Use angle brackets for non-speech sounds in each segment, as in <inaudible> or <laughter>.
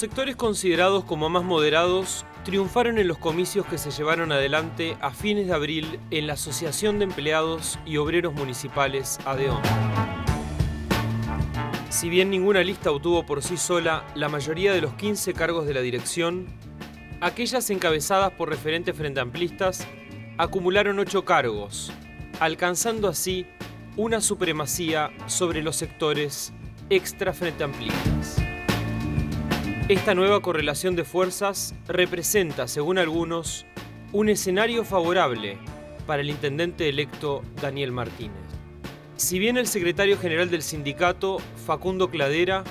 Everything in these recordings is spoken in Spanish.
Sectores considerados como más moderados triunfaron en los comicios que se llevaron adelante a fines de abril en la Asociación de Empleados y Obreros Municipales ADEON. Si bien ninguna lista obtuvo por sí sola la mayoría de los 15 cargos de la dirección, aquellas encabezadas por referentes frente amplistas acumularon 8 cargos, alcanzando así una supremacía sobre los sectores extra frente amplistas. Esta nueva correlación de fuerzas representa, según algunos, un escenario favorable para el intendente electo Daniel Martínez. Si bien el secretario general del sindicato, Facundo Cladera,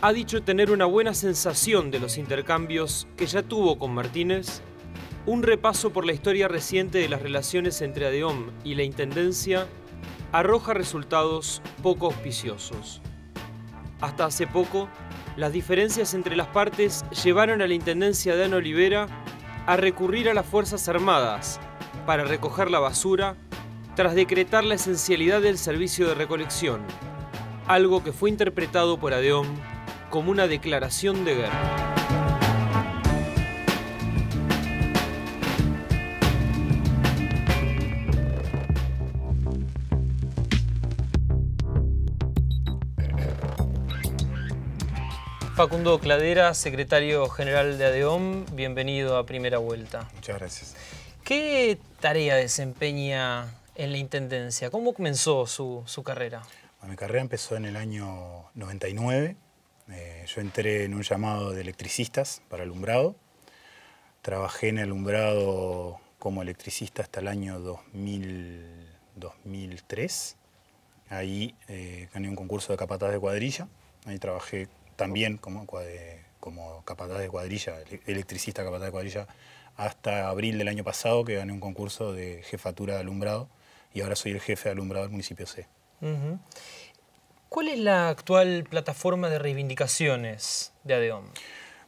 ha dicho tener una buena sensación de los intercambios que ya tuvo con Martínez, un repaso por la historia reciente de las relaciones entre ADEOM y la Intendencia arroja resultados poco auspiciosos. Hasta hace poco, las diferencias entre las partes llevaron a la Intendencia de Ana Olivera a recurrir a las Fuerzas Armadas para recoger la basura tras decretar la esencialidad del servicio de recolección, algo que fue interpretado por ADEOM como una declaración de guerra. Facundo Cladera, secretario general de ADEOM, bienvenido a Primera Vuelta. Muchas gracias. ¿Qué tarea desempeña en la Intendencia? ¿Cómo comenzó su, carrera? mi carrera empezó en el año 99. Eh, yo entré en un llamado de electricistas para alumbrado. Trabajé en alumbrado como electricista hasta el año 2003. Ahí eh, gané un concurso de capataz de cuadrilla. Ahí trabajé también como, como capataz de cuadrilla, electricista capataz de cuadrilla, hasta abril del año pasado que gané un concurso de jefatura de alumbrado y ahora soy el jefe de alumbrado del municipio C. ¿Cuál es la actual plataforma de reivindicaciones de ADEOM?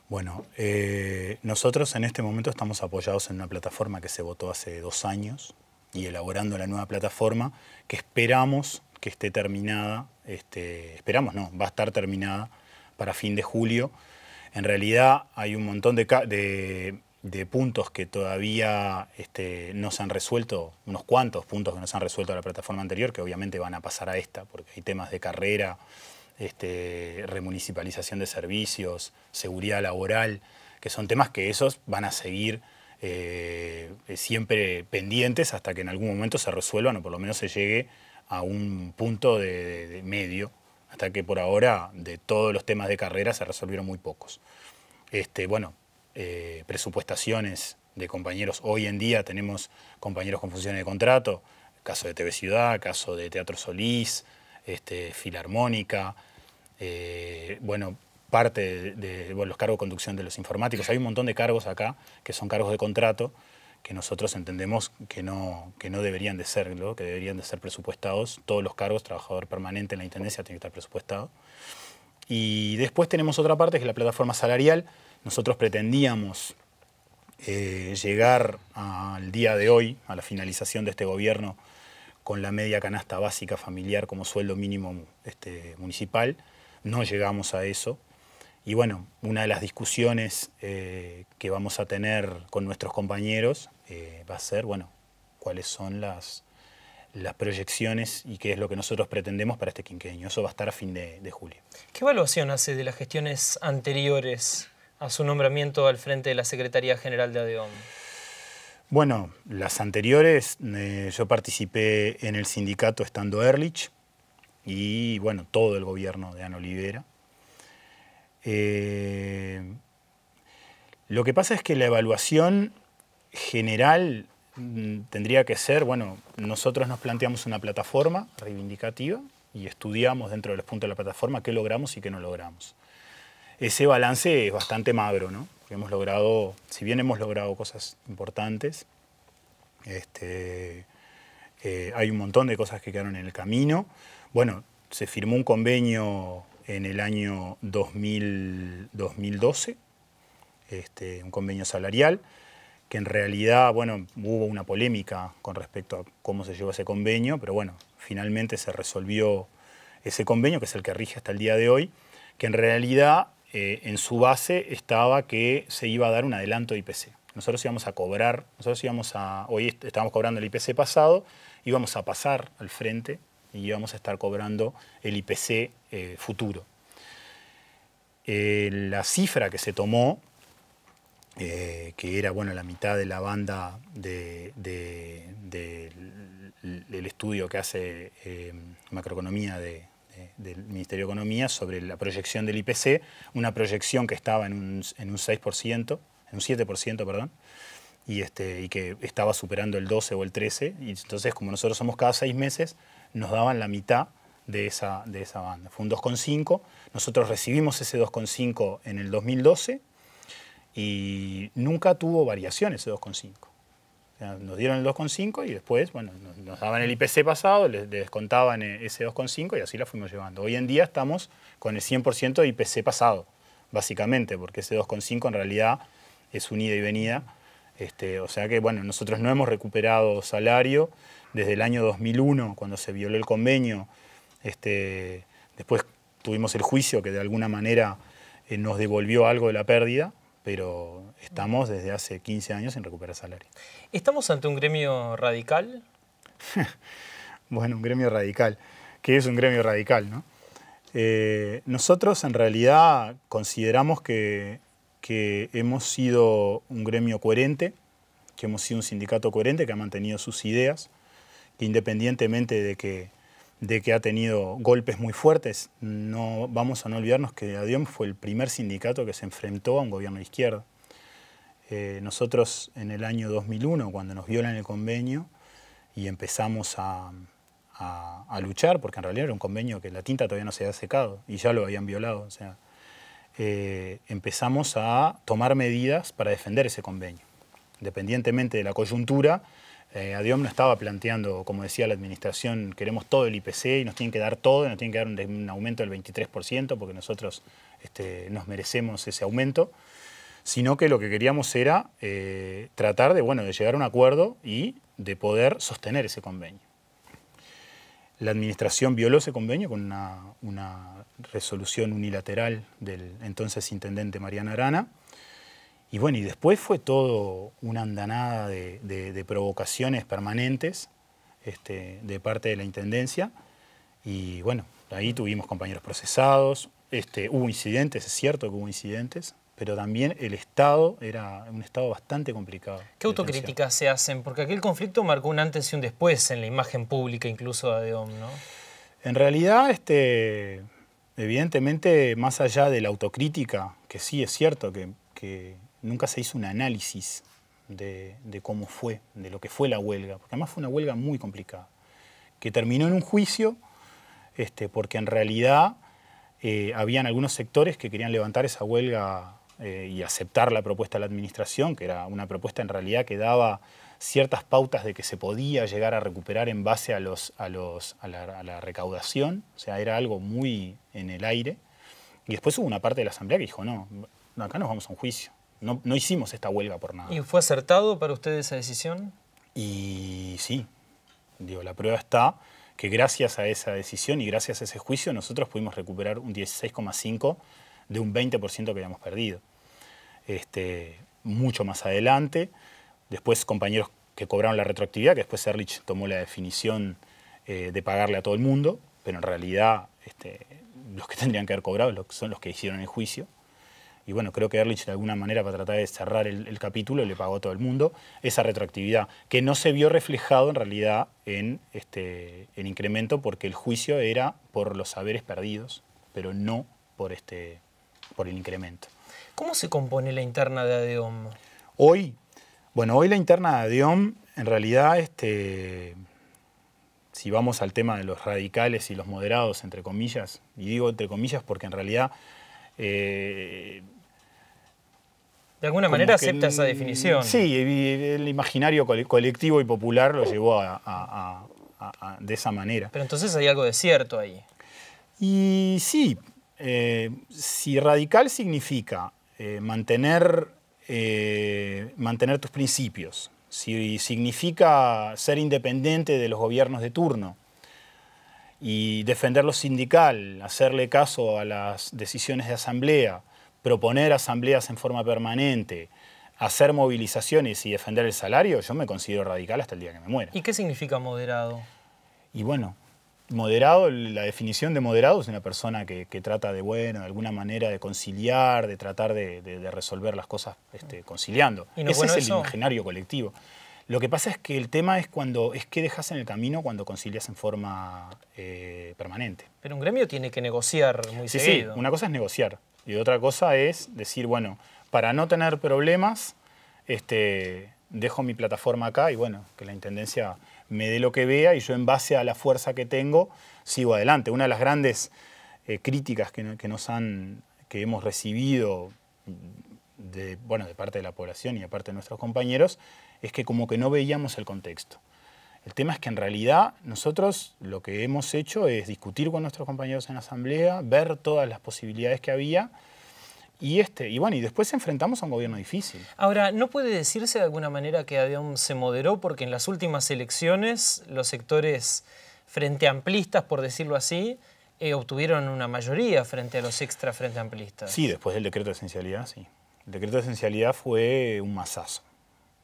Bueno, eh, nosotros en este momento estamos apoyados en una plataforma que se votó hace dos años y elaborando la nueva plataforma que esperamos que esté terminada, este, esperamos no, va a estar terminada para fin de julio. En realidad hay un montón de, puntos que todavía este, no se han resuelto, unos cuantos puntos que no se han resuelto a la plataforma anterior, que obviamente van a pasar a esta, porque hay temas de carrera, este, remunicipalización de servicios, seguridad laboral, que son temas que esos van a seguir eh, siempre pendientes hasta que en algún momento se resuelvan o por lo menos se llegue a un punto de medio hasta que por ahora de todos los temas de carrera se resolvieron muy pocos. Este, bueno, eh, presupuestaciones de compañeros, hoy en día tenemos compañeros con funciones de contrato, caso de TV Ciudad, caso de Teatro Solís, este, Filarmónica, eh, bueno, parte de, los cargos de conducción de los informáticos. Hay un montón de cargos acá que son cargos de contrato que nosotros entendemos que no, que no deberían de serlo, que deberían de ser presupuestados. Todos los cargos, trabajador permanente en la Intendencia tiene que estar presupuestado. Y después tenemos otra parte que es la plataforma salarial. Nosotros pretendíamos eh, llegar al día de hoy, a la finalización de este gobierno, con la media canasta básica familiar como sueldo mínimo este, municipal. No llegamos a eso. Y bueno, una de las discusiones eh, que vamos a tener con nuestros compañeros eh, va a ser, bueno, cuáles son las, las proyecciones y qué es lo que nosotros pretendemos para este quinquenio. Eso va a estar a fin de, julio. ¿Qué evaluación hace de las gestiones anteriores a su nombramiento al frente de la Secretaría General de ADEOM? Bueno, las anteriores, eh, yo participé en el sindicato estando Erlich y bueno, todo el gobierno de Ana Olivera. Eh, lo que pasa es que la evaluación general mm, tendría que ser, bueno, nosotros nos planteamos una plataforma reivindicativa y estudiamos dentro de los puntos de la plataforma qué logramos y qué no logramos. Ese balance es bastante magro, ¿no? hemos logrado, si bien hemos logrado cosas importantes, este, eh, hay un montón de cosas que quedaron en el camino. Bueno, se firmó un convenio en el año 2012, este, un convenio salarial, que en realidad, bueno, hubo una polémica con respecto a cómo se llevó ese convenio, pero bueno, finalmente se resolvió ese convenio, que es el que rige hasta el día de hoy, que en realidad eh, en su base estaba que se iba a dar un adelanto de IPC. Nosotros íbamos a cobrar, nosotros íbamos a, hoy estábamos cobrando el IPC pasado, íbamos a pasar al frente y íbamos a estar cobrando el IPC eh, futuro. Eh, la cifra que se tomó, que era bueno, la mitad de la banda del estudio que hace macroeconomía de, del Ministerio de Economía sobre la proyección del IPC, una proyección que estaba en un, en un 6%, en un 7%, perdón, y, este, y que estaba superando el 12 o el 13, y entonces como nosotros somos cada seis meses, nos daban la mitad de esa, de esa banda. Fue un 2,5, nosotros recibimos ese 2,5 en el 2012 y nunca tuvo variación ese 2,5 nos dieron el 2,5 y después, bueno, nos, daban el IPC pasado, les, descontaban e, ese 2,5 y así la fuimos llevando. Hoy en día estamos con el 100% de IPC pasado, básicamente, porque ese 2,5 en realidad es un ida y venida. Este, o sea que, bueno, nosotros no hemos recuperado salario desde el año 2001, cuando se violó el convenio. Este, después tuvimos el juicio que de alguna manera eh, nos devolvió algo de la pérdida, pero estamos desde hace 15 años sin recuperar salario. ¿Estamos ante un gremio radical? <laughs> bueno, un gremio radical. ¿Qué es un gremio radical? No? Eh, nosotros en realidad consideramos que, que hemos sido un gremio coherente, que hemos sido un sindicato coherente que ha mantenido sus ideas, que independientemente de que de que ha tenido golpes muy fuertes. No, vamos a no olvidarnos que ADIOM fue el primer sindicato que se enfrentó a un gobierno de izquierda. Eh, nosotros en el año 2001, cuando nos violan el convenio y empezamos a, luchar, porque en realidad era un convenio que la tinta todavía no se había secado y ya lo habían violado, o sea, eh, empezamos a tomar medidas para defender ese convenio. Independientemente de la coyuntura, eh, Adiom no estaba planteando, como decía la administración, queremos todo el IPC y nos tienen que dar todo, nos tienen que dar un, aumento del 23% porque nosotros este, nos merecemos ese aumento, sino que lo que queríamos era eh, tratar de, bueno, de llegar a un acuerdo y de poder sostener ese convenio. La administración violó ese convenio con una, una resolución unilateral del entonces intendente Mariana Arana, y bueno, y después fue todo una andanada de, provocaciones permanentes este, de parte de la Intendencia. Y bueno, ahí tuvimos compañeros procesados, este, hubo incidentes, es cierto que hubo incidentes, pero también el Estado era un Estado bastante complicado. ¿Qué autocríticas se hacen? Porque aquel conflicto marcó un antes y un después en la imagen pública incluso de ADEOM, ¿no? En realidad, este, evidentemente, más allá de la autocrítica, que sí es cierto que nunca se hizo un análisis de, cómo fue, de lo que fue la huelga, porque además fue una huelga muy complicada, que terminó en un juicio, este, porque en realidad eh, habían algunos sectores que querían levantar esa huelga eh, y aceptar la propuesta de la administración, que era una propuesta en realidad que daba ciertas pautas de que se podía llegar a recuperar en base a, la recaudación, o sea, era algo muy en el aire. Y después hubo una parte de la Asamblea que dijo, no, acá nos vamos a un juicio. No, hicimos esta huelga por nada. ¿Y fue acertado para usted esa decisión? Y sí, digo, la prueba está que gracias a esa decisión y gracias a ese juicio nosotros pudimos recuperar un 16,5 de un 20% que habíamos perdido. Este, mucho más adelante, después compañeros que cobraron la retroactividad, que después Erlich tomó la definición eh, de pagarle a todo el mundo, pero en realidad este, los que <laughs> tendrían que haber cobrado son los que hicieron el juicio y bueno, creo que Erlich de alguna manera para tratar de cerrar el, capítulo le pagó a todo el mundo esa retroactividad, que no se vio reflejado en realidad en este, el incremento porque el juicio era por los saberes perdidos, pero no por, este, por el incremento. ¿Cómo se compone la interna de ADEOM? Hoy, bueno, hoy la interna de ADEOM en realidad, este, si vamos al tema de los radicales y los moderados, entre comillas, y digo entre comillas porque en realidad eh, de alguna manera acepta esa definición. Sí, el imaginario colectivo y popular lo llevó de esa manera. Pero entonces hay algo de cierto ahí. Y sí, eh, si radical significa eh, mantener, eh, mantener tus principios, si significa ser independiente de los gobiernos de turno y defender lo sindical, hacerle caso a las decisiones de asamblea, proponer asambleas en forma permanente, hacer movilizaciones y defender el salario, yo me considero radical hasta el día que me muera. ¿Y qué significa moderado? Y bueno, moderado, la definición de moderado es una persona que, trata de, bueno, de alguna manera de conciliar, de tratar de, resolver las cosas este, conciliando. Ese es el imaginario colectivo. Lo que pasa es que el tema es cuando es que dejas en el camino cuando concilias en forma eh, permanente. Pero un gremio tiene que negociar muy sí, seguido. Sí, una cosa es negociar y otra cosa es decir, bueno, para no tener problemas, este, dejo mi plataforma acá y bueno, que la Intendencia me dé lo que vea y yo en base a la fuerza que tengo sigo adelante. Una de las grandes eh, críticas que, nos han, que hemos recibido de, bueno, de parte de la población y de parte de nuestros compañeros es que como que no veíamos el contexto. El tema es que en realidad nosotros lo que hemos hecho es discutir con nuestros compañeros en la asamblea, ver todas las posibilidades que había y, este, y bueno, y después enfrentamos a un gobierno difícil. Ahora, ¿no puede decirse de alguna manera que Avión se moderó porque en las últimas elecciones los sectores frente amplistas, por decirlo así, eh, obtuvieron una mayoría frente a los extra frente amplistas? Sí, después del decreto de esencialidad, sí. El decreto de esencialidad fue un masazo.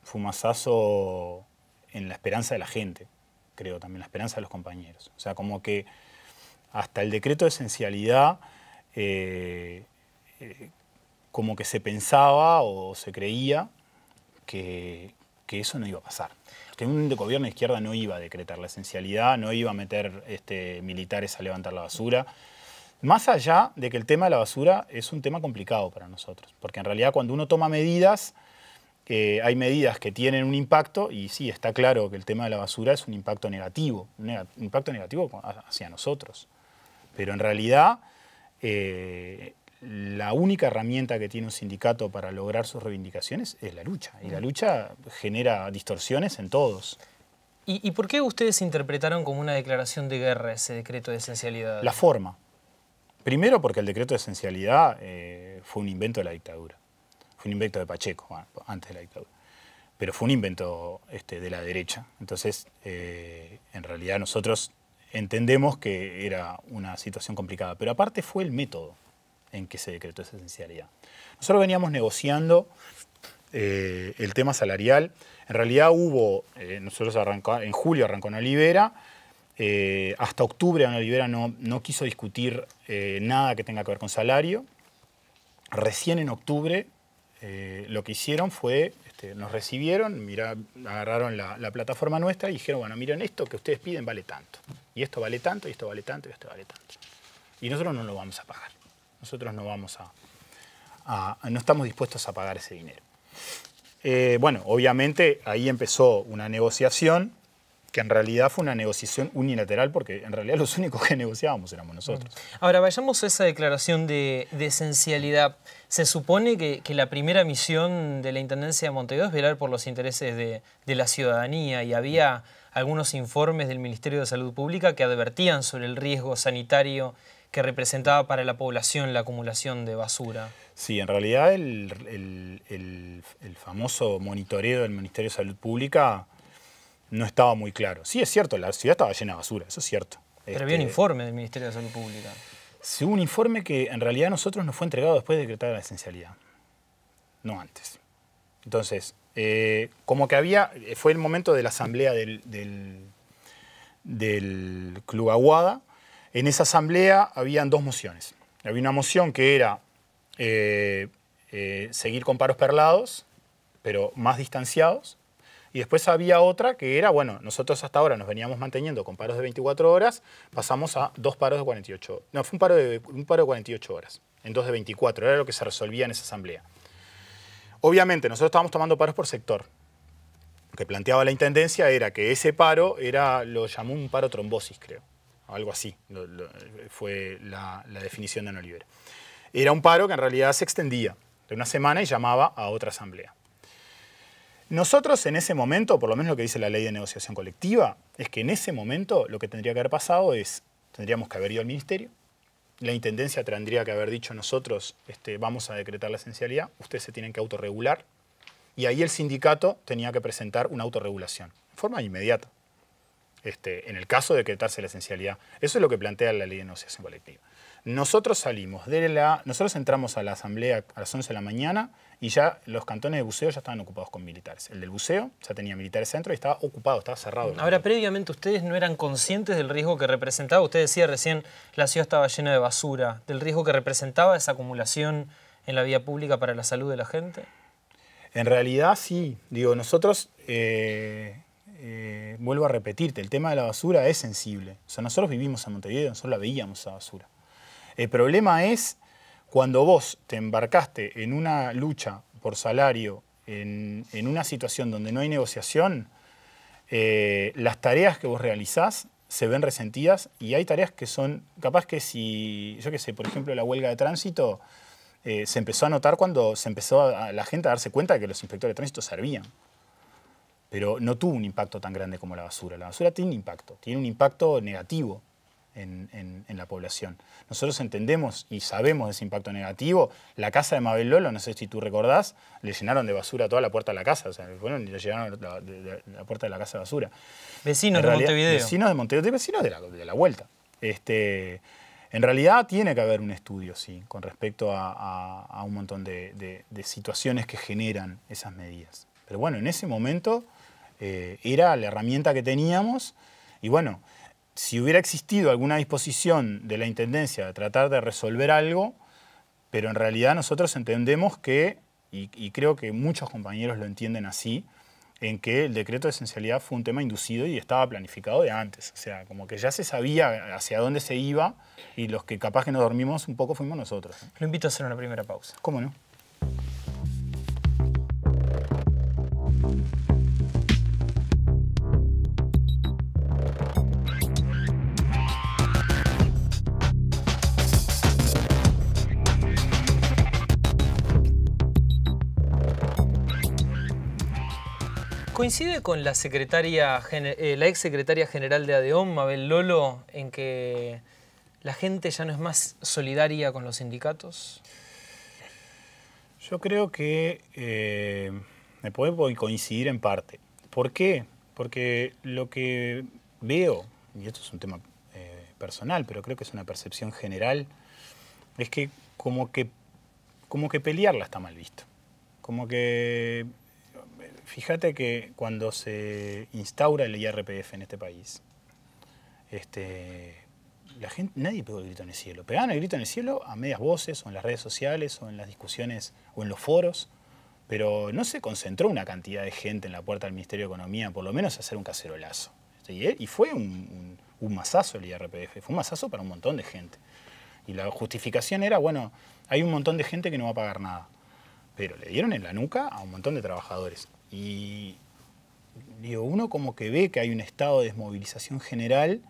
Fue un masazo en la esperanza de la gente, creo, también la esperanza de los compañeros. O sea, como que hasta el decreto de esencialidad... Eh, eh, como que se pensaba o se creía que, eso no iba a pasar. Que un gobierno de izquierda no iba a decretar la esencialidad, no iba a meter este, militares a levantar la basura. Más allá de que el tema de la basura es un tema complicado para nosotros, porque en realidad cuando uno toma medidas, hay medidas que tienen un impacto y sí, está claro que el tema de la basura es un impacto negativo, un impacto negativo hacia nosotros. Pero en realidad eh, la única herramienta que tiene un sindicato para lograr sus reivindicaciones es la lucha. Y la lucha genera distorsiones en todos. ¿Y, por qué ustedes interpretaron como una declaración de guerra ese decreto de esencialidad? La forma. Primero porque el decreto de esencialidad eh, fue un invento de la dictadura. Fue un invento de Pacheco, antes de la dictadura. Pero fue un invento este, de la derecha. Entonces, eh, en realidad nosotros entendemos que era una situación complicada. Pero aparte fue el método en que se decretó esa esencialidad. Nosotros veníamos negociando eh, el tema salarial. En realidad hubo, eh, nosotros arrancó, en julio arrancó una libera, eh, hasta octubre Ana Olivera no, no quiso discutir nada que tenga que ver con salario. Recién en octubre lo que hicieron fue, este, nos recibieron, mira, agarraron la, la, plataforma nuestra y dijeron, bueno, miren, esto que ustedes piden vale tanto. Y esto vale tanto, y esto vale tanto, y esto vale tanto. Y nosotros no lo vamos a pagar. Nosotros no vamos a, no estamos dispuestos a pagar ese dinero. Eh, bueno, obviamente ahí empezó una negociación que en realidad fue una negociación unilateral porque en realidad los únicos que <laughs> negociábamos éramos nosotros. Ahora, vayamos a esa declaración de, esencialidad. Se supone que, la primera misión de la Intendencia de Montevideo es velar por los intereses de, de la ciudadanía y había algunos informes del Ministerio de Salud Pública que advertían sobre el riesgo sanitario que representaba para la población la acumulación de basura. Sí, en realidad el, famoso monitoreo del Ministerio de Salud Pública no estaba muy claro. Sí, es cierto, la ciudad estaba llena de basura, eso es cierto. Pero había un este, informe del Ministerio de Salud Pública. Sí, un informe que en realidad a nosotros nos fue entregado después de decretar la esencialidad, no antes. Entonces, eh, como que había, fue el momento de la asamblea del, del, del Club Aguada, en esa asamblea habían dos mociones. Había una moción que era eh, eh, seguir con paros perlados, pero más distanciados. Y después había otra que era, bueno, nosotros hasta ahora nos veníamos manteniendo con paros de 24 horas, pasamos a dos paros de 48 No, fue un paro de, un paro de 48 horas, en dos de 24, era lo que se resolvía en esa asamblea. Obviamente, nosotros estábamos tomando paros por sector. Lo que planteaba la Intendencia era que ese paro era, lo llamó un paro trombosis, creo algo así fue la, definición de Ana Olivera. Era un paro que en realidad se extendía de una semana y llamaba a otra asamblea. Nosotros en ese momento, por lo menos lo que dice la ley de negociación colectiva, es que en ese momento lo que tendría que haber pasado es, tendríamos que haber ido al ministerio, la Intendencia tendría que haber dicho nosotros este, vamos a decretar la esencialidad, ustedes se tienen que autorregular, y ahí el sindicato tenía que presentar una autorregulación, en forma inmediata. Este, en el caso de decretarse la esencialidad. Eso es lo que plantea la ley de negociación colectiva. Nosotros salimos de la. Nosotros entramos a la asamblea a las 11 de la mañana y ya los cantones de buceo ya estaban ocupados con militares. El del buceo ya tenía militares dentro y estaba ocupado, estaba cerrado. Ahora, previamente, ¿ustedes no eran conscientes del riesgo que representaba? Usted decía recién, la ciudad estaba llena de basura, del riesgo que representaba esa acumulación en la vía pública para la salud de la gente. En realidad sí, digo, nosotros, eh, eh, vuelvo a repetirte, el tema de la basura es sensible. O sea, nosotros vivimos en Montevideo, nosotros la veíamos esa basura. El problema es cuando vos te embarcaste en una lucha por salario, en, una situación donde no hay negociación, eh, las tareas que vos realizás se ven resentidas y hay tareas que son, capaz que si, yo qué sé, por ejemplo, la huelga de tránsito, eh, se empezó a notar cuando se empezó a, la gente a darse cuenta de que los inspectores de tránsito servían. Pero no tuvo un impacto tan grande como la basura. La basura tiene un impacto, tiene un impacto negativo en, la población. Nosotros entendemos y sabemos de ese impacto negativo. La casa de Mabel Lolo, no sé si tú recordás, le llenaron de basura toda la puerta de la casa. O sea, bueno, le llenaron la, la, puerta de la casa de basura. Vecinos de Montevideo. Vecinos de Montevideo, vecinos de la, de la vuelta. Este, en realidad tiene que haber un estudio, sí, con respecto a, un montón de, situaciones que generan esas medidas. Pero bueno, en ese momento eh, era la herramienta que teníamos y bueno, si hubiera existido alguna disposición de la Intendencia de tratar de resolver algo, pero en realidad nosotros entendemos que, y creo que muchos compañeros lo entienden así, en que el decreto de esencialidad fue un tema inducido y estaba planificado de antes. O sea, como que ya se sabía hacia dónde se iba y los que capaz que nos dormimos un poco fuimos nosotros. Lo invito a hacer una primera pausa. ¿Cómo no? ¿Coincide con eh, la ex secretaria general de ADEOM, Mabel Lolo, en que la gente ya no es más solidaria con los sindicatos? Yo creo que eh, me puede coincidir en parte. ¿Por qué? Porque lo que veo, y esto es un tema eh, personal, pero creo que es una percepción general, es que como que, como que pelearla está mal visto. Como que fíjate que cuando se instaura el IRPF en este país, este, nadie pegó el grito en el cielo. Pegaban el grito en el cielo a medias voces, o en las redes sociales, o en las discusiones, o en los foros, pero no se concentró una cantidad de gente en la puerta del Ministerio de Economía, por lo menos a hacer un cacerolazo. Y fue un masazo el IRPF, fue un masazo para un montón de gente. Y la justificación era, bueno, hay un montón de gente que no va a pagar nada. Pero le dieron en la nuca a un montón de trabajadores. Y digo, uno como que ve que hay un estado de desmovilización general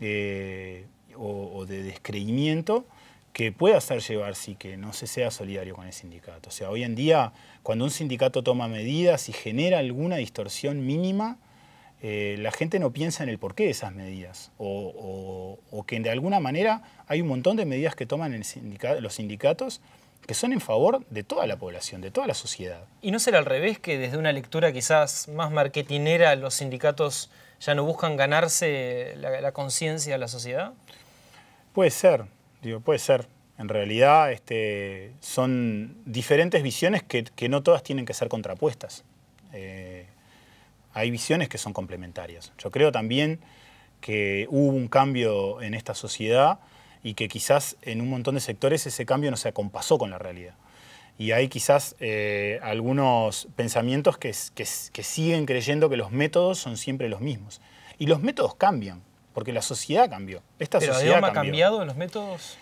eh, o, de descreimiento que puede hacer llevar sí que no se sea solidario con el sindicato. O sea, hoy en día, cuando un sindicato toma medidas y genera alguna distorsión mínima, eh, la gente no piensa en el porqué de esas medidas. O, que de alguna manera hay un montón de medidas que toman los sindicatos que son en favor de toda la población, de toda la sociedad. ¿Y no será al revés que desde una lectura quizás más marketinera los sindicatos ya no buscan ganarse la, conciencia de la sociedad? Puede ser, digo, puede ser. En realidad este, son diferentes visiones que, no todas tienen que ser contrapuestas. Eh, hay visiones que son complementarias. Yo creo también que hubo un cambio en esta sociedad y que quizás en un montón de sectores ese cambio no se acompasó con la realidad. Y hay quizás eh, algunos pensamientos que, que, siguen creyendo que los métodos son siempre los mismos. Y los métodos cambian, porque la sociedad cambió. Esta ¿Pero sociedad ha cambiado los métodos?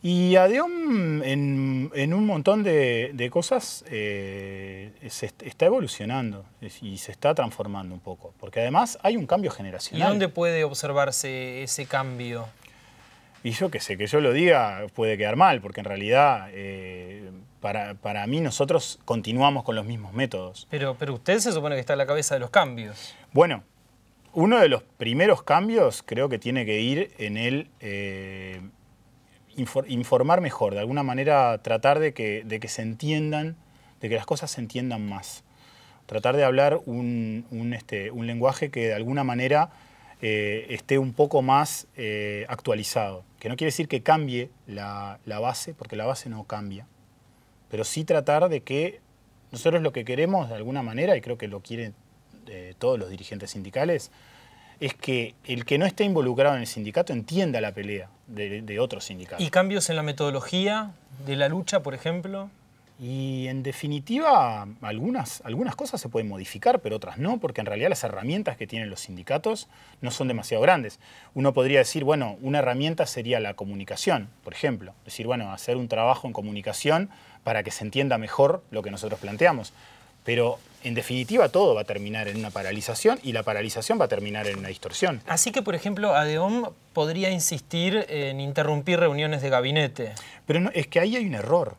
Y ADEOM en, en un montón de, cosas eh, se está evolucionando y se está transformando un poco, porque además hay un cambio generacional. ¿Y dónde puede observarse ese cambio? Y yo que sé, que yo lo diga puede quedar mal, porque en realidad eh, para, mí nosotros continuamos con los mismos métodos. Pero, pero usted se supone que está a la cabeza de los cambios. Bueno, uno de los primeros cambios creo que tiene que ir en el eh, informar mejor, de alguna manera tratar de que, de que se entiendan, de que las cosas se entiendan más. Tratar de hablar un, un, este, un lenguaje que de alguna manera eh, esté un poco más eh, actualizado. Que no quiere decir que cambie la, base, porque la base no cambia, pero sí tratar de que nosotros lo que queremos de alguna manera, y creo que lo quieren eh, todos los dirigentes sindicales, es que el que no esté involucrado en el sindicato entienda la pelea de, de otros sindicatos. ¿Y cambios en la metodología de la lucha, por ejemplo? Y en definitiva, algunas, algunas cosas se pueden modificar, pero otras no, porque en realidad las herramientas que tienen los sindicatos no son demasiado grandes. Uno podría decir, bueno, una herramienta sería la comunicación, por ejemplo. Decir, bueno, hacer un trabajo en comunicación para que se entienda mejor lo que nosotros planteamos. Pero en definitiva todo va a terminar en una paralización y la paralización va a terminar en una distorsión. Así que, por ejemplo, ADEOM podría insistir en interrumpir reuniones de gabinete. Pero es que ahí hay un error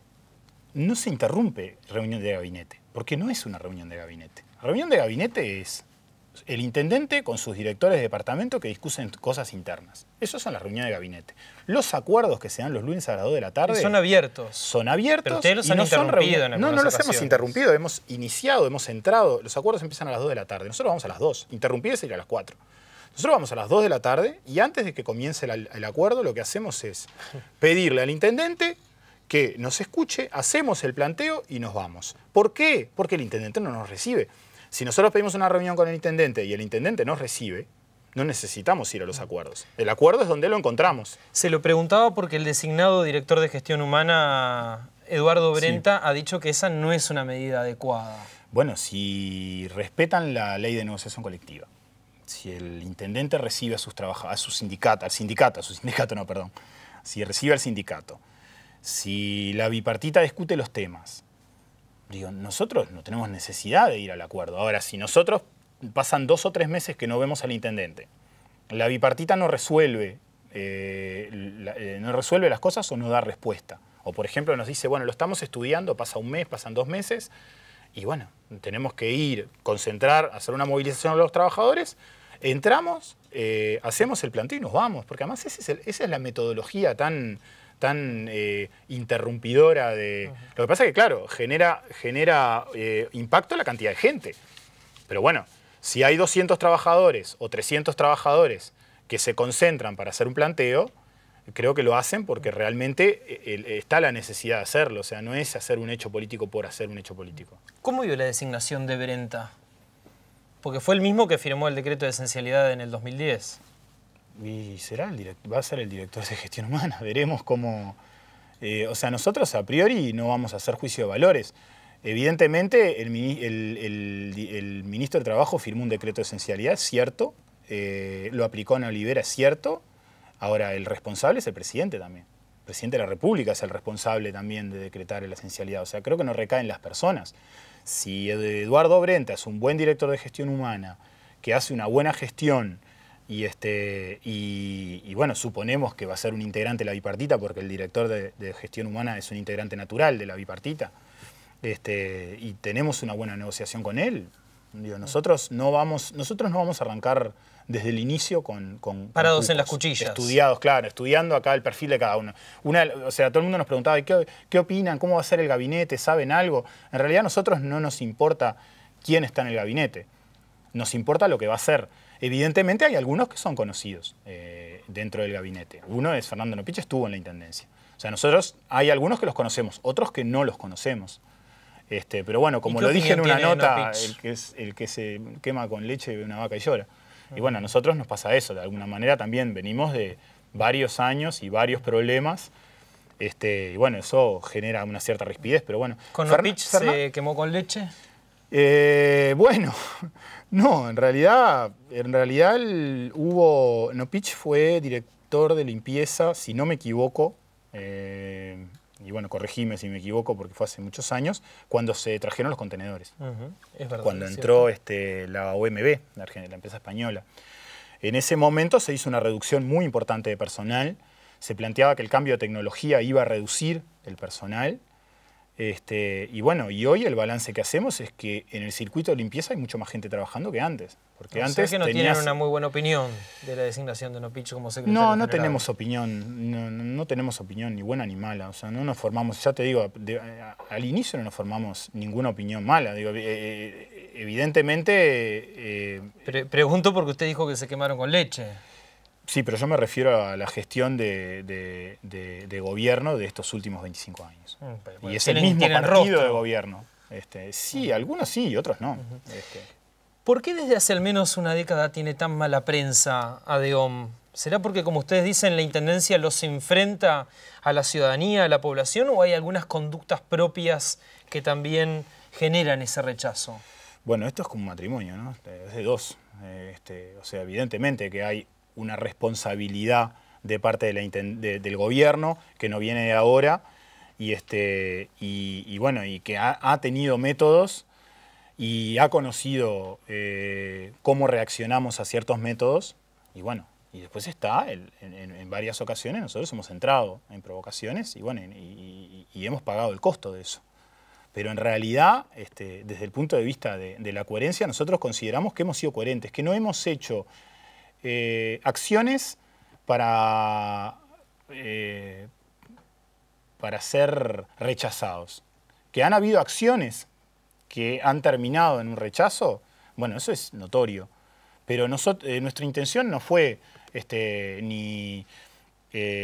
no se interrumpe reunión de gabinete, porque no es una reunión de gabinete. reunión de gabinete es el intendente con sus directores de departamento que discuten cosas internas. Eso son las reuniones de gabinete. Los acuerdos que se dan los lunes a las 2 de la tarde... son abiertos. Son abiertos. Pero ustedes los han interrumpido en No, no los hemos interrumpido. Hemos iniciado, hemos entrado. Los acuerdos empiezan a las 2 de la tarde. Nosotros vamos a las 2. Interrumpir es ir a las 4. Nosotros vamos a las 2 de la tarde y antes de que comience el acuerdo lo que hacemos es pedirle al intendente que nos escuche, hacemos el planteo y nos vamos. ¿Por qué? Porque el intendente no nos recibe. Si nosotros pedimos una reunión con el intendente y el intendente nos recibe, no necesitamos ir a los acuerdos. El acuerdo es donde lo encontramos. Se lo preguntaba porque el designado director de gestión humana, Eduardo Brenta, ha dicho que esa no es una medida adecuada. Bueno, si respetan la ley de negociación colectiva, si el intendente recibe a sus trabajadores, a su sindicato, al sindicato, a su sindicato no, perdón, si recibe al sindicato, si la bipartita discute los temas, digo, nosotros no tenemos necesidad de ir al acuerdo. Ahora, si nosotros pasan dos o tres meses que no vemos al intendente, la bipartita no resuelve, eh, eh, no resuelve las cosas o no da respuesta. O por ejemplo nos dice, bueno, lo estamos estudiando, pasa un mes, pasan dos meses, y bueno, tenemos que ir, concentrar, hacer una movilización a los trabajadores, entramos, eh, hacemos el planteo y nos vamos, porque además esa es la metodología tan tan eh, interrumpidora de... Lo que pasa es que, claro, genera, genera eh, impacto la cantidad de gente. Pero bueno, si hay 200 trabajadores o 300 trabajadores que se concentran para hacer un planteo, creo que lo hacen porque realmente eh, está la necesidad de hacerlo. O sea, no es hacer un hecho político por hacer un hecho político. ¿Cómo vio la designación de Brenta? Porque fue el mismo que firmó el decreto de esencialidad en el 2010 y será el va a ser el director de gestión humana. <laughs> Veremos cómo... Eh, o sea, nosotros a priori no vamos a hacer juicio de valores. Evidentemente, el, ministro de Trabajo firmó un decreto de esencialidad, cierto. Eh, lo aplicó en Olivera, cierto. Ahora, el responsable es el presidente también. El presidente de la República es el responsable también de decretar la esencialidad. O sea, creo que no recaen las personas. Si Eduardo Brenta es un buen director de gestión humana, que hace una buena gestión, y, este, y, bueno, suponemos que va a ser un integrante de la bipartita porque el director de, gestión humana es un integrante natural de la bipartita. Este, y tenemos una buena negociación con él. Digo, nosotros, no vamos, nosotros no vamos a arrancar desde el inicio con... con Parados en las cuchillas. Estudiados, claro, estudiando acá el perfil de cada uno. Una, o sea, todo el mundo nos preguntaba, ¿qué, ¿qué opinan? ¿Cómo va a ser el gabinete? ¿Saben algo? En realidad a nosotros no nos importa quién está en el gabinete. Nos importa lo que va a ser. Evidentemente hay algunos que son conocidos eh, dentro del gabinete. Uno es Fernando Nopich, estuvo en la Intendencia. O sea, nosotros hay algunos que los conocemos, otros que no los conocemos. Este, pero bueno, como lo dije en una nota, el que, es, el que se quema con leche de una vaca y llora. Y bueno, a nosotros nos pasa eso, de alguna manera también venimos de varios años y varios problemas. Este, y bueno, eso genera una cierta rispidez, pero bueno. ¿Con se quemó con leche? Eh, bueno, no, en realidad, en realidad hubo, Nopich fue director de limpieza, si no me equivoco, eh, y bueno, corregime si me equivoco porque fue hace muchos años, cuando se trajeron los contenedores. cuando entró este, la OMB, la, la empresa española. En ese momento se hizo una reducción muy importante de personal, se planteaba que el cambio de tecnología iba a reducir el personal, este, y bueno, y hoy el balance que hacemos es que en el circuito de limpieza hay mucho más gente trabajando que antes. Porque antes que no tienen una muy buena opinión de la designación de Nopich como secretario No, no tenemos opinión, no, tenemos opinión ni buena ni mala. O sea, no nos formamos, ya te digo, al inicio no nos formamos ninguna opinión mala. Digo, eh, eh, evidentemente... eh, Pre- pregunto porque usted dijo que se quemaron con leche. Sí, pero yo me refiero a la gestión de, de- de- de gobierno de estos últimos 25 años. Mm, pero y es el mismo partido rostro. de gobierno. Este, sí, algunos sí y otros no. Este, ¿Por qué desde hace al menos una década tiene tan mala prensa ADEOM? ¿Será porque, como ustedes dicen, la Intendencia los enfrenta a la ciudadanía, a la población, o hay algunas conductas propias que también generan ese rechazo? Bueno, esto es como un matrimonio, ¿no? Es de dos. Este, o sea, evidentemente que hay una responsabilidad de parte del gobierno que no viene de ahora y, este, y, bueno, y que ha, tenido métodos y ha conocido eh, cómo reaccionamos a ciertos métodos y bueno, y después está, en, varias ocasiones nosotros hemos entrado en provocaciones y bueno, y hemos pagado el costo de eso. Pero en realidad, este, desde el punto de vista de, de la coherencia, nosotros consideramos que hemos sido coherentes, que no hemos hecho eh, acciones para, eh, para ser rechazados. Que han habido acciones que han terminado en un rechazo, bueno, eso es notorio. Pero eh, nuestra intención no fue este, ni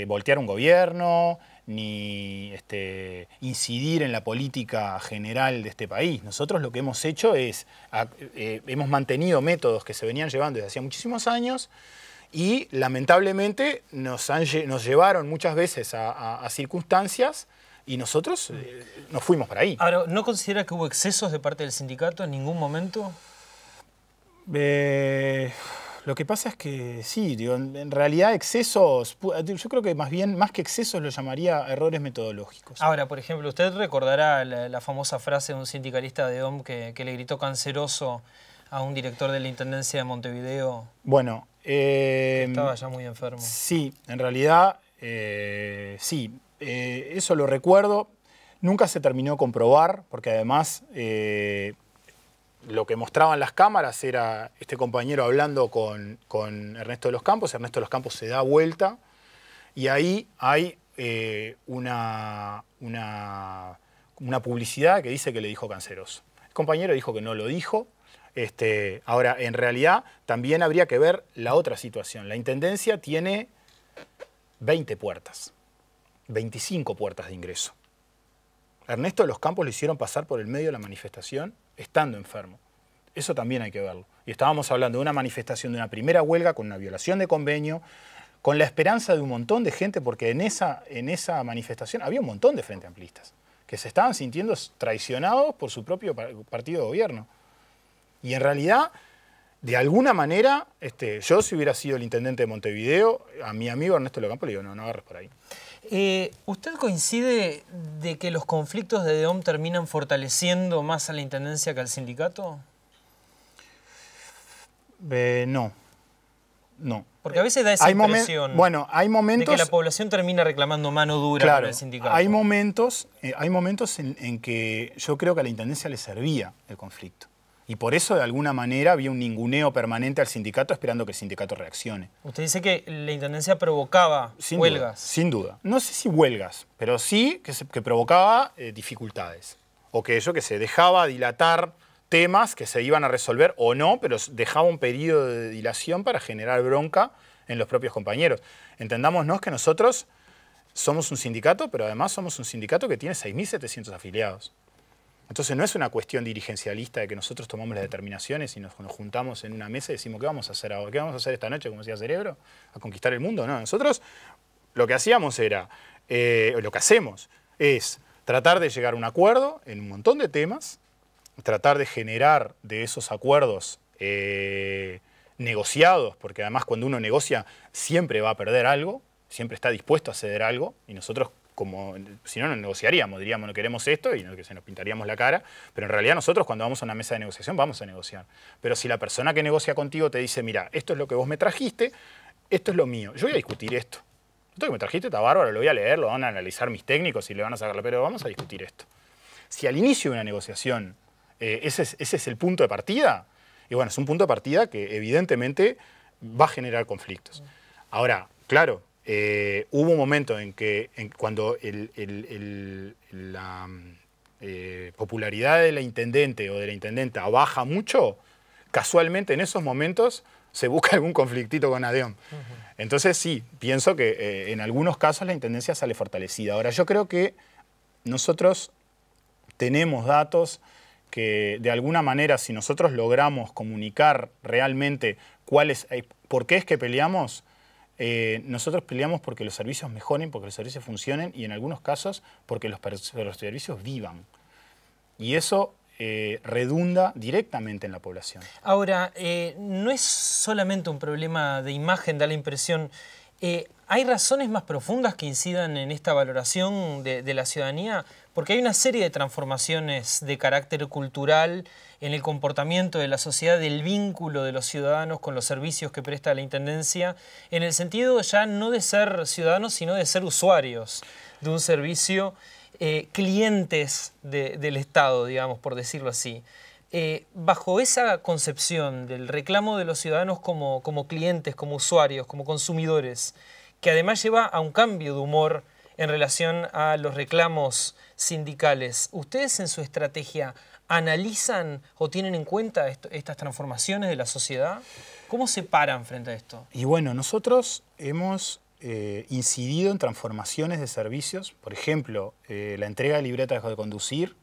voltear un gobierno, ni este, incidir en la política general de este país. Nosotros lo que hemos hecho es, a- eh, hemos mantenido métodos que se venían llevando desde hacía muchísimos años y lamentablemente nos, han nos llevaron muchas veces a, a- a circunstancias y nosotros eh, nos fuimos para ahí. Ahora, ¿no considera que hubo excesos de parte del sindicato en ningún momento? Eh, lo que pasa es que sí, digo, en, realidad excesos, pu- yo creo que más bien, más que excesos lo llamaría errores metodológicos. Ahora, por ejemplo, usted recordará la, la famosa frase de un sindicalista de OM que, que le gritó canceroso a un director de la Intendencia de Montevideo Bueno, eh, estaba ya muy enfermo. sí, en realidad eh, sí, eh, eso lo recuerdo. Nunca se terminó de comprobar, porque además eh, lo que mostraban las cámaras era este compañero hablando con, con Ernesto de los Campos. Ernesto de los Campos se da vuelta y ahí hay eh, una, una, publicidad que dice que le dijo canceroso. El compañero dijo que no lo dijo. Este, ahora, en realidad, también habría que ver la otra situación. La Intendencia tiene 20 puertas, 25 puertas de ingreso. Ernesto de los Campos lo hicieron pasar por el medio de la manifestación estando enfermo. Eso también hay que verlo. Y estábamos hablando de una manifestación de una primera huelga con una violación de convenio, con la esperanza de un montón de gente, porque en esa, en esa manifestación había un montón de frente amplistas que se estaban sintiendo traicionados por su propio par- partido de gobierno. Y en realidad, de alguna manera, este, yo si hubiera sido el intendente de Montevideo, a mi amigo Ernesto de los Campos le digo, no, no agarres por ahí. Eh, ¿Usted coincide de que los conflictos de DEOM terminan fortaleciendo más a la Intendencia que al sindicato? Eh, no, no. Porque a veces da esa Hay impresión bueno, hay de momentos... que la población termina reclamando mano dura Claro, para el sindicato. hay momentos, eh, hay momentos en, en que yo creo que a la Intendencia le servía el conflicto. Y por eso, de alguna manera, había un ninguneo permanente al sindicato esperando que el sindicato reaccione. Usted dice que la Intendencia provocaba Sin huelgas. Duda, sin duda. No sé si huelgas, pero sí que, se- que provocaba eh, dificultades. O que yo que se dejaba dilatar temas que se iban a resolver o no, pero dejaba un periodo de dilación para generar bronca en los propios compañeros. Entendámonos que nosotros somos un sindicato, pero además somos un sindicato que tiene 6.700 afiliados. Entonces no es una cuestión dirigencialista de que nosotros tomamos las determinaciones y nos, juntamos en una mesa y decimos, ¿qué vamos a hacer ahora? ¿Qué vamos a hacer esta noche, como decía Cerebro? ¿A conquistar el mundo? No, nosotros lo que hacíamos era, eh, lo que hacemos es tratar de llegar a un acuerdo en un montón de temas, tratar de generar de esos acuerdos eh, negociados, porque además cuando uno negocia siempre va a perder algo, siempre está dispuesto a ceder algo, y nosotros como, si no, no negociaríamos, diríamos no queremos esto y que se nos pintaríamos la cara, pero en realidad nosotros cuando vamos a una mesa de negociación vamos a negociar. Pero si la persona que negocia contigo te dice, mira, esto es lo que vos me trajiste, esto es lo mío, yo voy a discutir esto. Esto que me trajiste está bárbaro, lo voy a leer, lo van a analizar mis técnicos y le van a sacar la pero vamos a discutir esto. Si al inicio de una negociación eh, ese, es, ese es el punto de partida, y bueno, es un punto de partida que evidentemente va a generar conflictos. Ahora, claro, eh, hubo un momento en que en- cuando el- el- el- la, eh, popularidad de la intendente o de la intendenta baja mucho, casualmente en esos momentos se busca <laughs> algún conflictito con ADEOM. Entonces sí, pienso que eh, en algunos casos la intendencia sale fortalecida. Ahora, yo creo que nosotros tenemos datos que de alguna manera, si nosotros logramos comunicar realmente cuál es, por qué es que peleamos, eh, nosotros peleamos porque los servicios mejoren, porque los servicios funcionen y en algunos casos porque los, servicios vivan. Y eso eh, redunda directamente en la población. Ahora, eh, no es solamente un problema de imagen, da la impresión. ¿Hay razones más profundas que incidan en esta valoración de, la ciudadanía? Porque hay una serie de transformaciones de carácter cultural en el comportamiento de la sociedad, del vínculo de los ciudadanos con los servicios que presta la Intendencia, en el sentido ya no de ser ciudadanos, sino de ser usuarios de un servicio eh, clientes del Estado, digamos, por decirlo así. Eh, bajo esa concepción del reclamo de los ciudadanos como, como clientes, como usuarios, como consumidores, que además lleva a un cambio de humor en relación a los reclamos sindicales, ¿ustedes en su estrategia analizan o tienen en cuenta estas transformaciones de la sociedad? ¿Cómo se paran frente a esto? Y bueno, nosotros hemos eh, incidido en transformaciones de servicios, por ejemplo, eh, la entrega de libretas de conducir,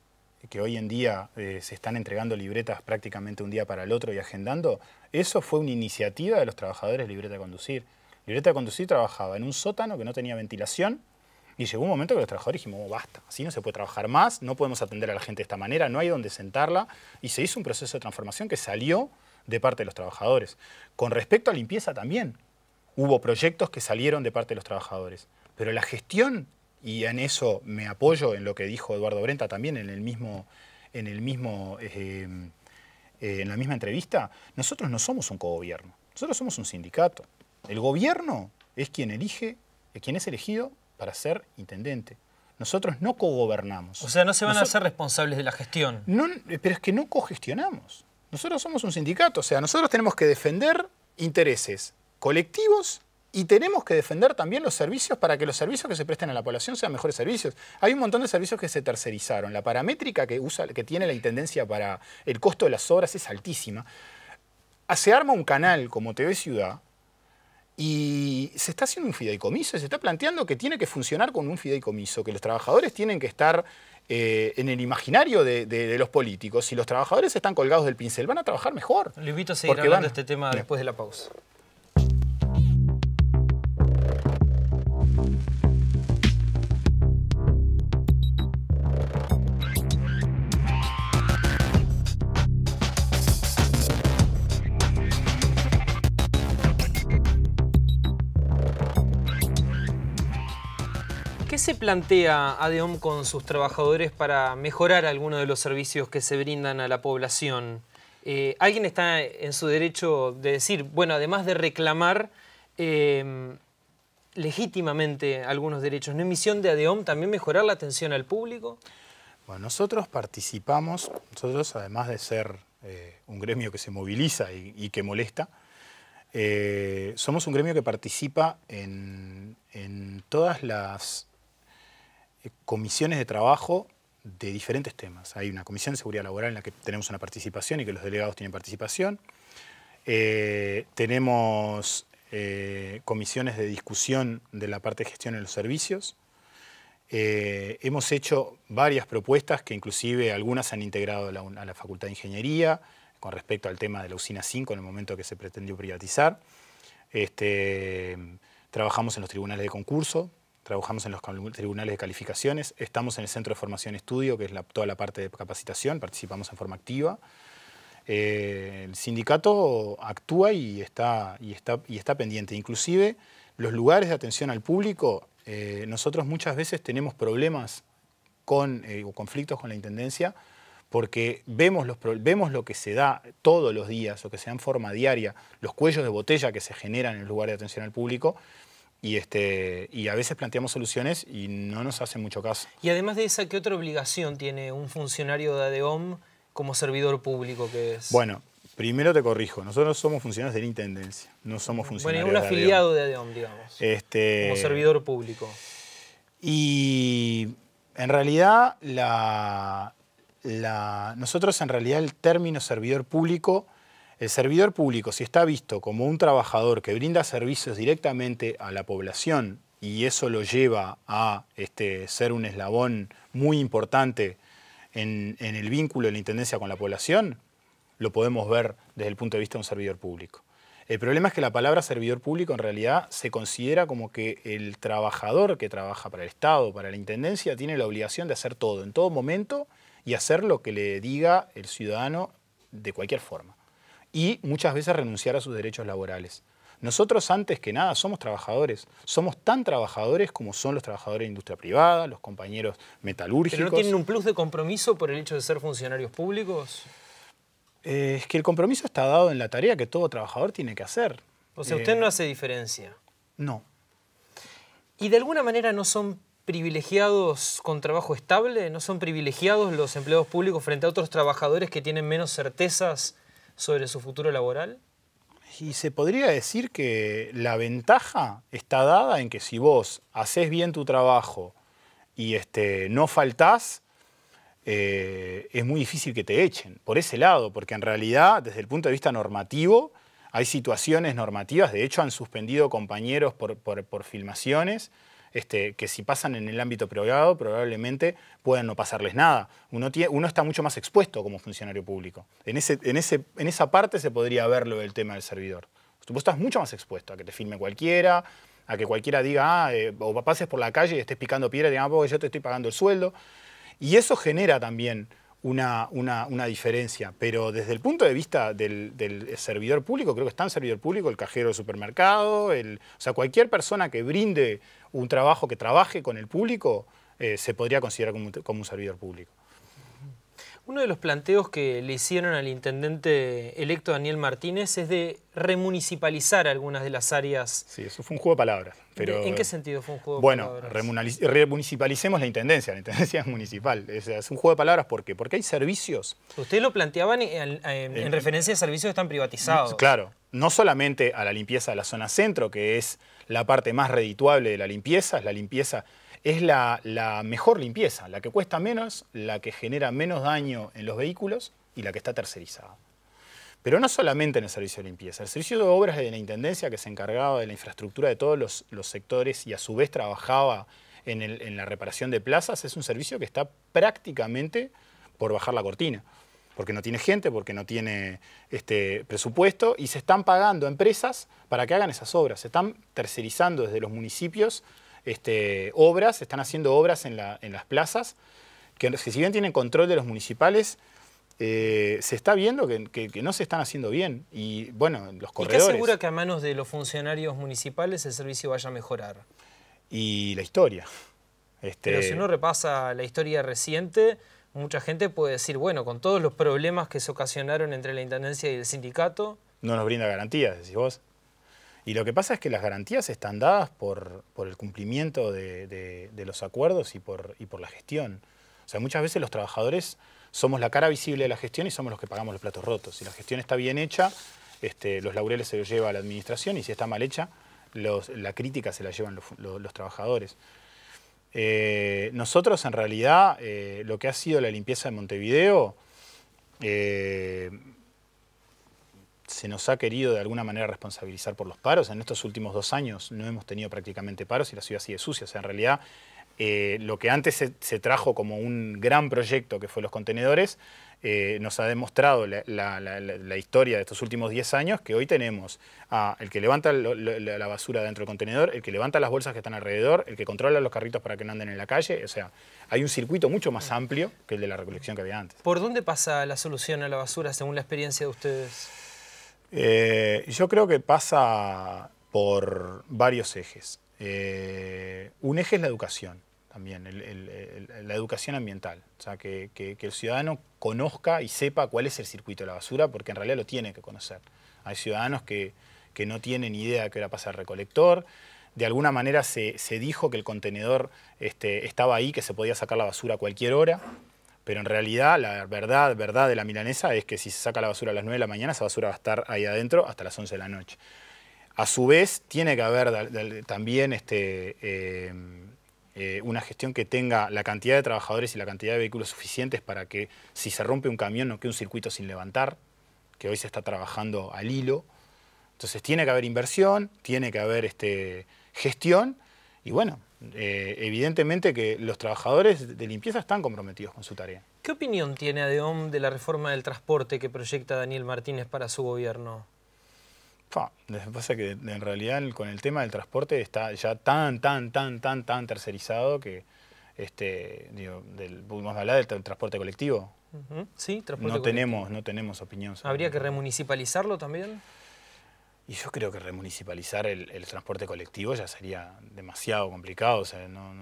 que hoy en día eh, se están entregando libretas prácticamente un día para el otro y agendando, eso fue una iniciativa de los trabajadores de libreta de conducir. Libreta de conducir trabajaba en un sótano que no tenía ventilación y llegó un momento que los trabajadores dijimos, oh, basta, así no se puede trabajar más, no podemos atender a la gente de esta manera, no hay donde sentarla y se hizo un proceso de transformación que salió de parte de los trabajadores. Con respecto a limpieza también, hubo proyectos que salieron de parte de los trabajadores. Pero la gestión, y en eso me apoyo en lo que dijo Eduardo Brenta también en el mismo, en el mismo, eh, eh, en la misma entrevista, nosotros no somos un cogobierno, nosotros somos un sindicato. El gobierno es quien elige, quien es elegido para ser intendente. Nosotros no cogobernamos. O sea, no se van a hacer responsables de la gestión. No, pero es que no cogestionamos. Nosotros somos un sindicato, o sea, nosotros tenemos que defender intereses colectivos y tenemos que defender también los servicios para que los servicios que se presten a la población sean mejores servicios. Hay un montón de servicios que se tercerizaron. La paramétrica que, usa, que tiene la Intendencia para el costo de las obras es altísima. Se arma un canal como TV Ciudad y se está haciendo un fideicomiso, se está planteando que tiene que funcionar con un fideicomiso, que los trabajadores tienen que estar eh, en el imaginario de, los políticos. Si los trabajadores están colgados del pincel, van a trabajar mejor. Le invito a seguir hablando de este tema después de la pausa. Se plantea ADEOM con sus trabajadores para mejorar algunos de los servicios que se brindan a la población? Eh, ¿Alguien está en su derecho de decir, bueno, además de reclamar em, legítimamente algunos derechos, ¿no es misión de ADEOM también mejorar la atención al público? Bueno, nosotros participamos, nosotros además de ser eh, un gremio que se moviliza y, que molesta, eh, somos un gremio que participa en todas las comisiones de trabajo de diferentes temas. Hay una comisión de seguridad laboral en la que tenemos una participación y que los delegados tienen participación. Eh, tenemos eh, comisiones de discusión de la parte de gestión en los servicios. hemos hecho varias propuestas que inclusive algunas han integrado a la, Facultad de Ingeniería con respecto al tema de la usina 5 en el momento que se pretendió privatizar. Este, trabajamos en los tribunales de concurso trabajamos en los tribunales de calificaciones, estamos en el Centro de Formación Estudio, que es toda la parte de capacitación, participamos en forma activa. Eh, el sindicato actúa y está, y, está, y está pendiente. Inclusive los lugares de atención al público, eh, nosotros muchas veces tenemos problemas con, eh, o conflictos con la Intendencia porque vemos, los, vemos lo que se da todos los días, o que se da en forma diaria, los cuellos de botella que se generan en el lugar de atención al público, y, este, y a veces planteamos soluciones y no nos hacen mucho caso. Y además de esa, ¿qué otra obligación tiene un funcionario de ADEOM como servidor público que es? Bueno, primero te corrijo, nosotros somos funcionarios de la Intendencia, no somos funcionarios Bueno, un afiliado de ADEOM, digamos, este, como servidor público. Y En realidad, nosotros en realidad el término servidor público, el servidor público, si está visto como un trabajador que brinda servicios directamente a la población y eso lo lleva a este, ser un eslabón muy importante en, el vínculo de la Intendencia con la población, lo podemos ver desde el punto de vista de un servidor público. El problema es que la palabra servidor público en realidad se considera como que el trabajador que trabaja para el Estado, para la Intendencia, tiene la obligación de hacer todo, en todo momento, y hacer lo que le diga el ciudadano de cualquier forma. Y muchas veces renunciar a sus derechos laborales. Nosotros antes que nada somos trabajadores, somos tan trabajadores como son los trabajadores de industria privada, los compañeros metalúrgicos. ¿Pero no tienen un plus de compromiso por el hecho de ser funcionarios públicos? Eh, es que el compromiso está dado en la tarea que todo trabajador tiene que hacer. O sea, usted eh, no hace diferencia. No. ¿Y de alguna manera no son privilegiados con trabajo estable? ¿No son privilegiados los empleados públicos frente a otros trabajadores que tienen menos certezas sobre su futuro laboral? Y se podría decir que la ventaja está dada en que si vos haces bien tu trabajo y este, no faltás, eh, es muy difícil que te echen, por ese lado, porque en realidad, desde el punto de vista normativo, hay situaciones normativas, de hecho han suspendido compañeros por, por filmaciones, este, que si pasan en el ámbito privado probablemente puedan no pasarles nada. Uno, está mucho más expuesto como funcionario público. En, esa parte se podría verlo el tema del servidor. Tú estás mucho más expuesto a que te filme cualquiera, a que cualquiera diga, ah, eh, o pases por la calle y estés picando piedra y digas, ah, porque yo te estoy pagando el sueldo. Y eso genera también una, diferencia. Pero desde el punto de vista del, servidor público, creo que está en servidor público el cajero del supermercado, o sea, cualquier persona que brinde un trabajo que trabaje con el público eh, se podría considerar como un servidor público. Uno de los planteos que le hicieron al intendente electo Daniel Martínez es de remunicipalizar algunas de las áreas. Sí, eso fue un juego de palabras. Pero, ¿En qué sentido fue un juego de palabras? Bueno, remunicipalicemos la intendencia, la intendencia es municipal. Es, un juego de palabras, ¿por qué? Porque hay servicios. Ustedes lo planteaban en, eh, referencia a servicios que están privatizados. Claro, no solamente a la limpieza de la zona centro, que es la parte más redituable de la limpieza, es la limpieza es la, mejor limpieza, la que cuesta menos, la que genera menos daño en los vehículos y la que está tercerizada. Pero no solamente en el servicio de limpieza, el servicio de obras de la Intendencia que se encargaba de la infraestructura de todos los, sectores y a su vez trabajaba en, la reparación de plazas, es un servicio que está prácticamente por bajar la cortina porque no tiene gente, porque no tiene este, presupuesto, y se están pagando empresas para que hagan esas obras. Se están tercerizando desde los municipios este, obras, están haciendo obras en, las plazas, que, si bien tienen control de los municipales, eh, se está viendo que, no se están haciendo bien. Y bueno, los corredores... ¿Y qué asegura que a manos de los funcionarios municipales el servicio vaya a mejorar? Y la historia. Este... Pero si uno repasa la historia reciente, mucha gente puede decir, bueno, con todos los problemas que se ocasionaron entre la Intendencia y el sindicato... No nos brinda garantías, decís vos. Y lo que pasa es que las garantías están dadas por, el cumplimiento de, los acuerdos y por, y por la gestión. O sea, muchas veces los trabajadores somos la cara visible de la gestión y somos los que pagamos los platos rotos. Si la gestión está bien hecha, este, los laureles se los lleva a la administración y si está mal hecha, la crítica se la llevan los, trabajadores. Eh, nosotros en realidad eh, lo que ha sido la limpieza de Montevideo eh, se nos ha querido de alguna manera responsabilizar por los paros. En estos últimos dos años no hemos tenido prácticamente paros y la ciudad sigue sucia. O sea, en realidad lo que antes se, trajo como un gran proyecto que fue los contenedores, eh, nos ha demostrado la, historia de estos últimos 10 años que hoy tenemos a el que levanta la basura dentro del contenedor, el que levanta las bolsas que están alrededor, el que controla los carritos para que no anden en la calle. O sea, hay un circuito mucho más amplio que el de la recolección que había antes. ¿Por dónde pasa la solución a la basura según la experiencia de ustedes? Eh, yo creo que pasa por varios ejes. Eh, un eje es la educación también, la educación ambiental. O sea, que, el ciudadano conozca y sepa cuál es el circuito de la basura, porque en realidad lo tiene que conocer. Hay ciudadanos que, no tienen idea de qué hora pasa el recolector. De alguna manera se, dijo que el contenedor este, estaba ahí, que se podía sacar la basura a cualquier hora. Pero en realidad, la verdad, verdad de la milanesa es que si se saca la basura a las 9 de la mañana, esa basura va a estar ahí adentro hasta las 11 de la noche. A su vez, tiene que haber también este, eh, eh, una gestión que tenga la cantidad de trabajadores y la cantidad de vehículos suficientes para que si se rompe un camión no quede un circuito sin levantar, que hoy se está trabajando al hilo. Entonces tiene que haber inversión, tiene que haber este, gestión y bueno, eh, evidentemente que los trabajadores de limpieza están comprometidos con su tarea. ¿Qué opinión tiene ADEOM de la reforma del transporte que proyecta Daniel Martínez para su gobierno? Lo que pasa es que en realidad con el tema del transporte está ya tan, tan, tan, tan, tan tercerizado que este, digo, del, hablar del, transporte colectivo. Sí, transporte no Tenemos, no tenemos opinión ¿Habría que remunicipalizarlo también? Y yo creo que remunicipalizar el, transporte colectivo ya sería demasiado complicado. O sea, no,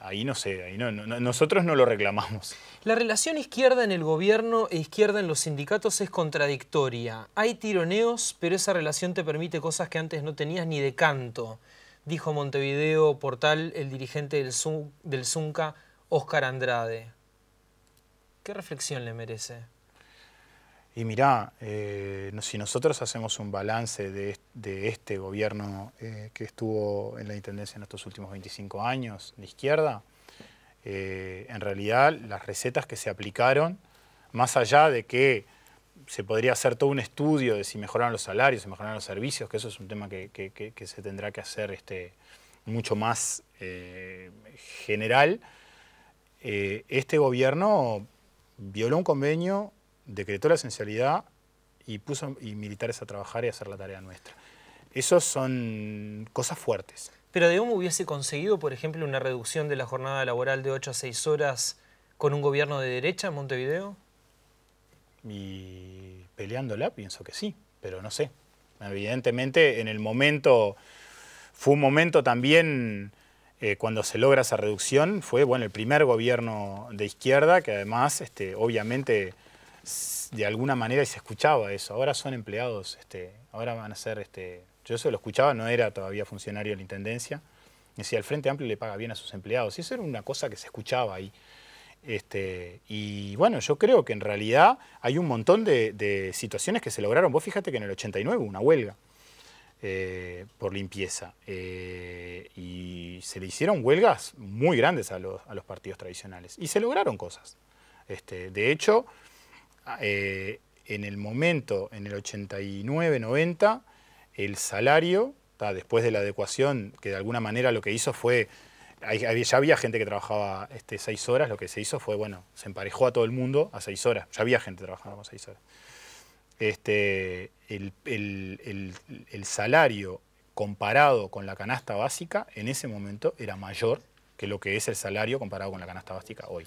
ahí no sé, ahí no, nosotros no lo reclamamos. La relación izquierda en el gobierno e izquierda en los sindicatos es contradictoria. Hay tironeos, pero esa relación te permite cosas que antes no tenías ni de canto, dijo Montevideo Portal el dirigente del, Zunca, Óscar Andrade. ¿Qué reflexión le merece? Y mirá, eh, si nosotros hacemos un balance de, este gobierno eh, que estuvo en la Intendencia en estos últimos 25 años, de izquierda, eh, en realidad las recetas que se aplicaron, más allá de que se podría hacer todo un estudio de si mejoran los salarios, si mejoran los servicios, que eso es un tema que, se tendrá que hacer este, mucho más general, este gobierno violó un convenio decretó la esencialidad y puso y militares a trabajar y a hacer la tarea nuestra. Esas son cosas fuertes. Pero ¿de cómo hubiese conseguido, por ejemplo, una reducción de la jornada laboral de 8 a 6 horas con un gobierno de derecha en Montevideo? Y peleándola pienso que sí, pero no sé. Evidentemente en el momento, fue un momento también eh, cuando se logra esa reducción, fue bueno, el primer gobierno de izquierda que además este, obviamente de alguna manera y se escuchaba eso. Ahora son empleados, este, ahora van a ser, este, yo eso lo escuchaba, no era todavía funcionario de la Intendencia. Decía, el Frente Amplio le paga bien a sus empleados. Y eso era una cosa que se escuchaba ahí. Este, y bueno, yo creo que en realidad hay un montón de, situaciones que se lograron. Vos fíjate que en el 89 hubo una huelga eh, por limpieza. Eh, y se le hicieron huelgas muy grandes a los, partidos tradicionales. Y se lograron cosas. Este, de hecho, eh, en el momento, en el 89-90, el salario, después de la adecuación, que de alguna manera lo que hizo fue, ya había gente que trabajaba este, seis horas, lo que se hizo fue, bueno, se emparejó a todo el mundo a seis horas, ya había gente trabajando seis horas. Este, el, el salario comparado con la canasta básica en ese momento era mayor que lo que es el salario comparado con la canasta básica hoy.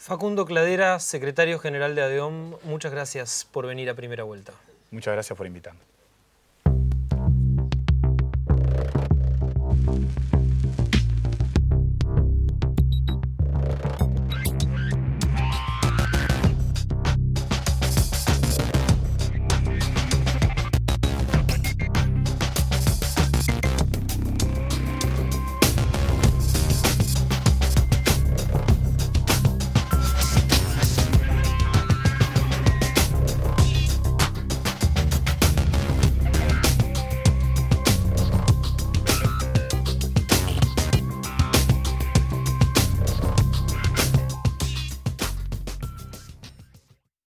Facundo Cladera, secretario general de ADEOM, muchas gracias por venir a primera vuelta. Muchas gracias por invitarme.